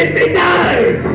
Let me die.